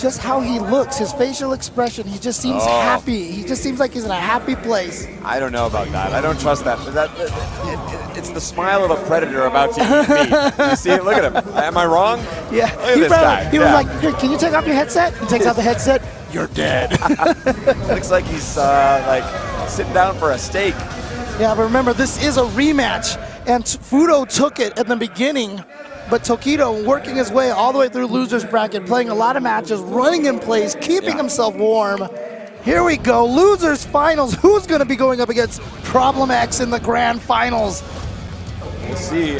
just how he looks, his facial expression. He just seems Oh. happy. He just seems like he's in a happy place. I don't know about that. I don't trust that. that, it- it- it's the smile of a predator about to eat me. You see it? Look at him. Am I wrong? Yeah, Look at he, this probably- guy. he Yeah. was like, "Here, "Can you take off your headset?" He takes off the headset. You're dead. Looks like he's uh, like sitting down for a steak. yeah, but remember, this is a rematch, and Fuudo took it at the beginning, but Tokido working his way all the way through losers bracket, playing a lot of matches, running in place, keeping Yeah. himself warm. Here we go, losers finals. Who's going to be going up against Problem X in the grand finals? We'll see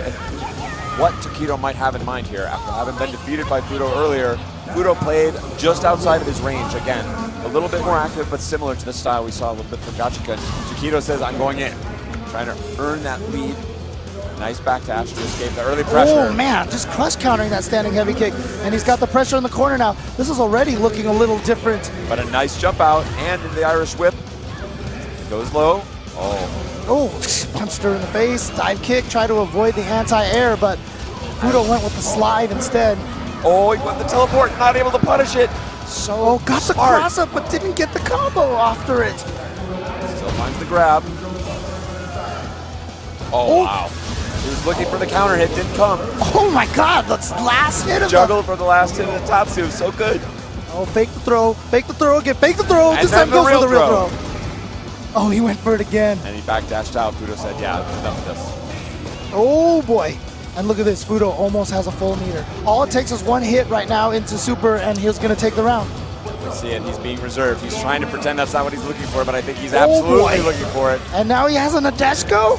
what Tokido might have in mind here. After having been defeated by Fuudo earlier, Fuudo played just outside of his range again. A little bit more active, but similar to the style we saw a little bit from Gachikun. Tokido says, I'm going in. Trying to earn that lead. Nice back dash to escape the early pressure. Oh man, just crush countering that standing heavy kick, and he's got the pressure in the corner now. This is already looking a little different. But a nice jump out and into the Irish whip. Goes low. Oh, Oh, punched her in the face, dive kick, try to avoid the anti-air, but Fuudo went with the slide instead. oh, he went the teleport, not able to punish it. So oh, got the cross up, but didn't get the combo after it. Still finds the grab. Oh, Oh. wow. He was looking for the counter hit, didn't come. Oh my God, that's last hit of the. Juggle for the last hit of the Tatsu, so good. Oh, fake the throw, fake the throw again, fake the throw. And this time goes for the real throw. throw. Oh, he went for it again. And he backdashed out. Fuudo said, yeah, enough of this. Oh boy. And look at this, Fuudo almost has a full meter. All it takes is one hit right now into super, and he's gonna take the round. We see it. He's being reserved. He's trying to pretend that's not what he's looking for, but I think he's Oh, absolutely boy. looking for it. And now he has a Nadeshiko.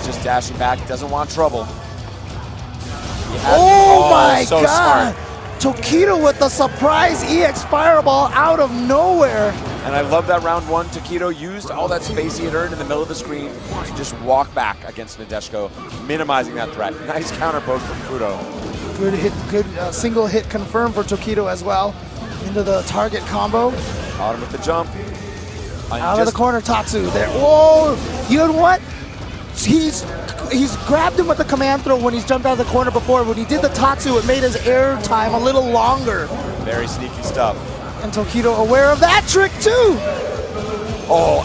He's just dashing back. Doesn't want trouble. Has- Oh, my so God. smart. Tokido with the surprise EX Fireball out of nowhere. And I love that round one. Tokido used all that space he had earned in the middle of the screen to just walk back against Nadeshiko, minimizing that threat. Nice counter poke from Fuudo. Good hit, good uh, single hit confirmed for Tokido as well. Into the target combo. Caught him with the jump. And Out of the corner, Tatsu there. Whoa! You know what? He's he's grabbed him with the command throw when he's jumped out of the corner before. When he did the Tatsu, it made his air time a little longer. Very sneaky stuff. And Tokido aware of that trick too. Oh,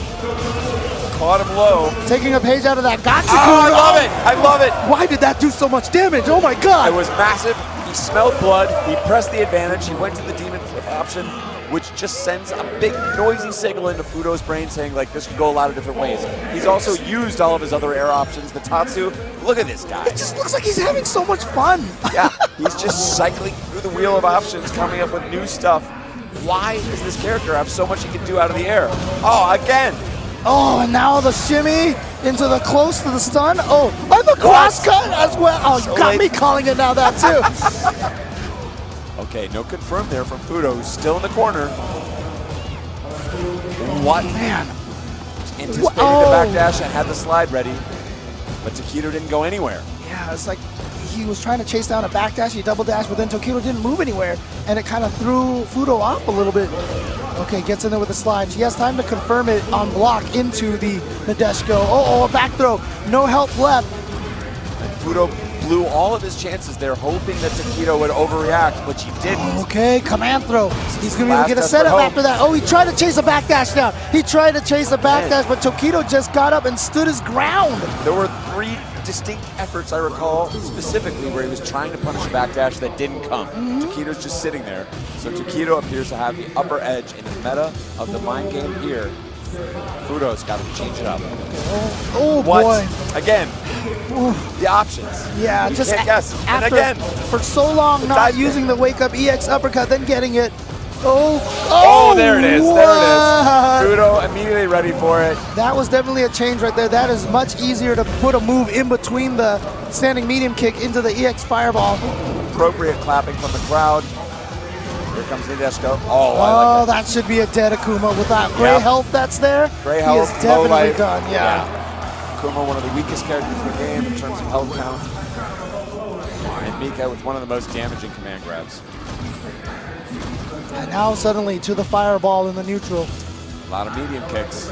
caught him low. Taking a page out of that gotcha. Oh, I love it. I love it. Why did that do so much damage? Oh my god! It was massive. He smelled blood. He pressed the advantage. He went to the demon flip option, which just sends a big noisy signal into Fuudo's brain saying like this could go a lot of different ways. He's also used all of his other air options. The Tatsu, look at this guy. It just looks like he's having so much fun. Yeah, he's just cycling through the wheel of options, coming up with new stuff. Why does this character have so much he can do out of the air? Oh, again. Oh, and now the shimmy into the close to the stun. Oh, and the cross cut as well. Oh, you So got late. me calling it now that too. Okay, no confirm there from Fuudo, who's still in the corner. What? Man, Anticipated Oh. the backdash and had the slide ready, but Tokido didn't go anywhere. yeah, it's like he was trying to chase down a backdash, he double dash, but then Tokido didn't move anywhere, and it kind of threw Fuudo off a little bit. Okay, gets in there with the slide. He has time to confirm it on block into the Nadeshiko. Oh, oh, a back throw. No help left. And Fuudo blew all of his chances there, hoping that Tokido would overreact, which he didn't. Okay, command throw. He's gonna be able to get a setup after that. Oh, he tried to chase a backdash down. He tried to chase a backdash, but Tokido just got up and stood his ground. There were three distinct efforts I recall specifically where he was trying to punish a backdash that didn't come. Mm-hmm. Tokido's just sitting there. So Tokido appears to have the upper edge in the meta of the mind game here. Fuudo's got to change it up. Oh, oh What? boy. Again, the options. Yeah, You just can't guess. And again. for so long not using the wake up EX uppercut, then getting it. Oh, oh, Oh, there it is. There it is. Fuudo immediately ready for it. That was definitely a change right there. That is much easier to put a move in between the standing medium kick into the EX fireball. Appropriate clapping from the crowd. Here comes Nadeshiko. Oh, Oh, like that. that should be a dead Akuma. With that gray health that's there, Gray he health, is low definitely life. done. Yeah. Kuma, one of the weakest characters in the game in terms of health count. And Mika with one of the most damaging command grabs. And now suddenly to the fireball in the neutral. A lot of medium kicks.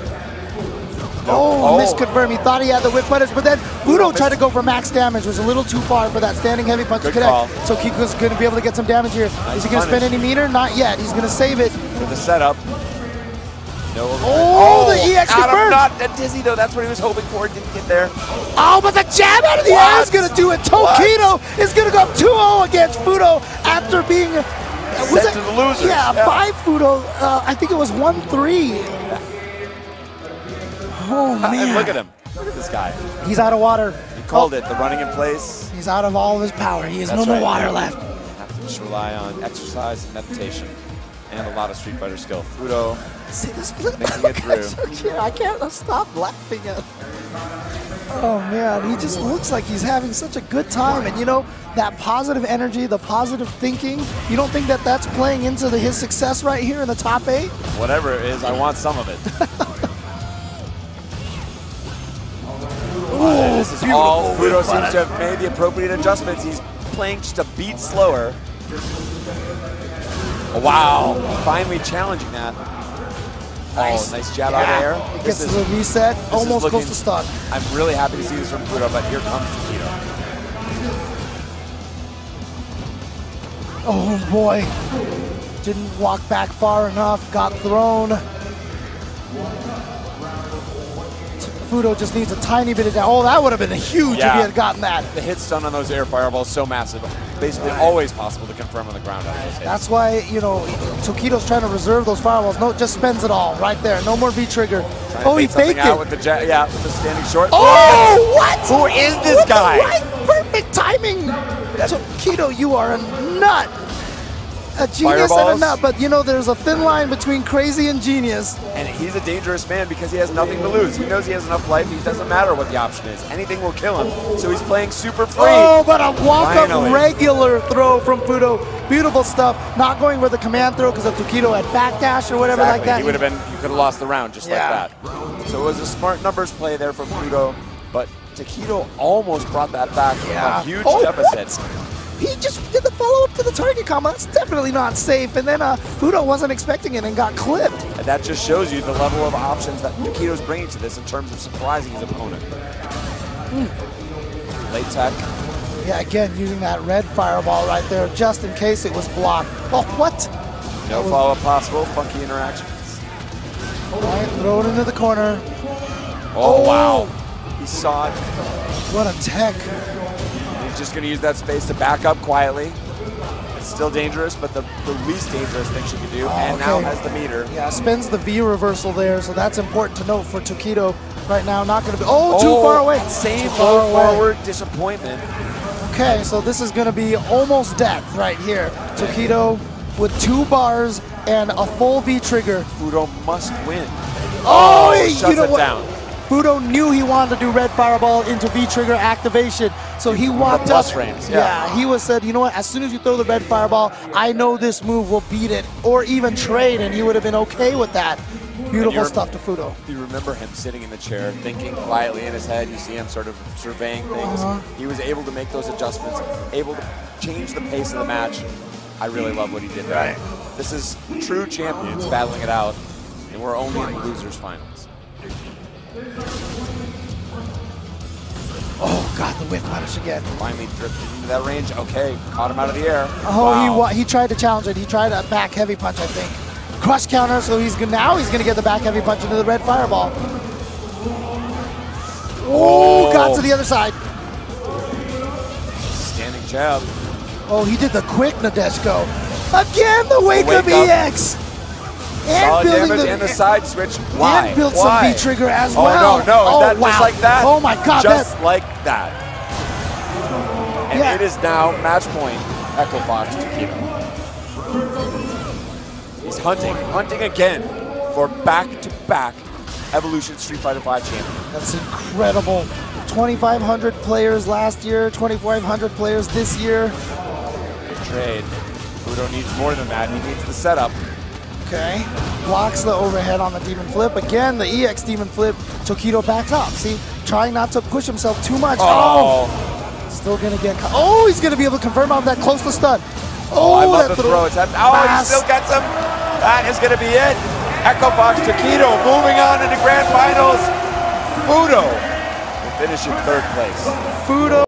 Oh, Oh. misconfirm. He thought he had the whip punish, but then Fuudo tried to go for max damage. Was a little too far for that standing heavy punch Good to call. connect. So Kiko's going to be able to get some damage here. Nice Is he going to spend any meter? Not yet. He's going to save it. For the setup. No. Oh, the EX confirmed. not that dizzy though. That's what he was hoping for. Didn't get there. Oh, but the jab out of the air is going to do it. Tokido is going to go up 2-0 against Fuudo after being uh, was Sent it? to the losers. Yeah, Yeah. by Fuudo. Uh, I think it was 1-3. Oh, man. And look at him. Look at this guy. He's out of water. He called it. The running in place. He's out of all of his power. He has That's no more right. water left. Have to just rely on exercise and meditation and a lot of Street Fighter skill. Fuudo See this? Look, Making it through. I can't stop laughing at. him. Oh man, he just looks like he's having such a good time, and you know that positive energy, the positive thinking. You don't think that that's playing into the, his success right here in the top eight? whatever it is, I want some of it. Ooh, this is all Fuudo seems to have made the appropriate adjustments. He's playing just a beat slower. Oh, wow, finally challenging that. Oh, nice. Oh, nice jab out of there. He This gets is- the reset, almost looking- close to stun. I'm really happy to see this from Fuudo, but here comes Tokido. Oh boy, didn't walk back far enough, got thrown. Fuudo just needs a tiny bit of down. Oh, that would have been huge if he had gotten that. The hit stun on those air fireballs so massive. Basically always possible to confirm on the ground out of those hits. That's why, you know, Tokido's trying to reserve those fireballs. No, just spends it all right there. No more V trigger. Oh, he faked it. with the jet. Yeah, with the standing short. Oh, what? Who is this the guy? right perfect timing. Tokido, you are a nut. A genius and a nut, but you know, there's a thin line between crazy and genius. And he's a dangerous man because he has nothing to lose. He knows he has enough life. It doesn't matter what the option is. Anything will kill him. So he's playing super free. Oh, but a walk-up regular throw from Fuudo. Beautiful stuff. Not going with a command throw because of Tokido had backdash or whatever like Exactly. that. He would have been. You could have lost the round just Yeah. like that. So it was a smart numbers play there from Fuudo, but Tokido almost brought that back from Yeah. a huge Oh, deficit. He just did the follow-up to the target combo. That's definitely not safe. And then uh, Fuudo wasn't expecting it and got clipped. And that just shows you the level of options that Tokido's bringing to this in terms of surprising his opponent. Late tech. Yeah, again, using that red fireball right there just in case it was blocked. Oh, what? No follow-up possible. Funky interactions. All right, throw it into the corner. Oh, Oh. wow. He saw it. What a tech. He's just going to use that space to back up quietly. It's still dangerous, but the, the least dangerous thing she could do. Oh, and now Oh, has the meter. Yeah, spends the V reversal there, so that's important to note for Tokido right now. Not going to be. Oh, too oh, far away. Same far low away. forward disappointment. Okay, so this is going to be almost death right here. Tokido with two bars and a full V trigger. Fuudo must win. Oh, oh he- shuts you know it what? down. Fuudo knew he wanted to do red fireball into V trigger activation, so he walked plus up. frames, yeah. he was said, you know what? As soon as you throw the red fireball, I know this move will beat it, or even trade, and he would have been okay with that. Beautiful stuff to Fuudo. You remember him sitting in the chair, thinking quietly in his head. You see him sort of surveying things. Uh-huh. He was able to make those adjustments, able to change the pace of the match. I really love what he did there. This is true champions battling it out, and we're only in the losers finals. Oh God, the whip punish again. Finally drifted into that range. Okay, caught him out of the air. Oh, he Wow. wa- he tried to challenge it. He tried a back heavy punch, I think. Crush counter, so he's now he's gonna get the back heavy punch into the red fireball. Oh, got to oh. the other side. Standing jab. Oh, he did the quick Nadeshiko. Again, the wake, wake up up. EX. And Solid building damage the, and the side switch. Why? And built Why? some V trigger as oh, well. Oh, no, no. Oh, that wow. just like that? Oh my God, Just that, like that. And Yeah. it is now match point. Echo Fox Tokido. He's hunting, hunting again for back-to-back Evolution Street Fighter V champion. that's incredible. 2,500 players last year, 2,500 players this year. Good trade. Udo needs more than that. He needs the setup. Okay. Blocks the overhead on the demon flip. Again, the EX demon flip. Tokido backs off. See, trying not to push himself too much. Oh, oh! Still gonna get. co- Oh, he's gonna be able to confirm off that close to stun. oh, Oh, I love that the throw. Happening. Oh, he still gets him. That is going to be it. Echo Fox Tokido moving on into grand finals. Fuudo will finish in third place. Fuudo.